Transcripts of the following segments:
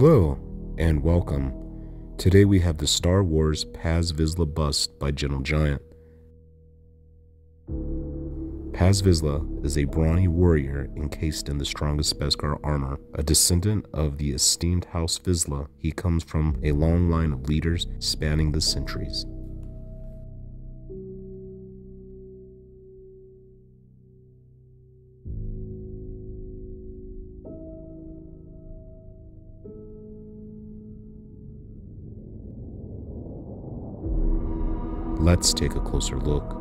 Hello and welcome. Today we have the Star Wars Paz Vizsla bust by Gentle Giant. Paz Vizsla is a brawny warrior encased in the strongest Beskar armor. A descendant of the esteemed House Vizsla, he comes from a long line of leaders spanning the centuries. Let's take a closer look.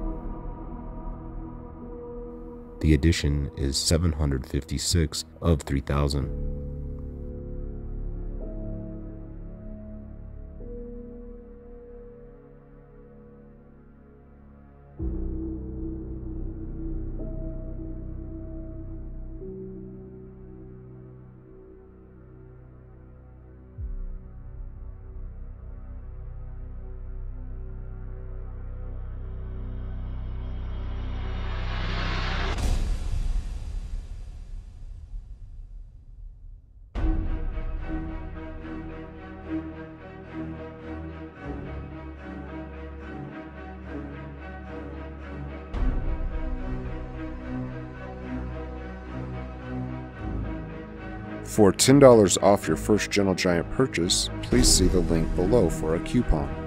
The addition is 756 of 3000. For $10 off your first Gentle Giant purchase, please see the link below for a coupon.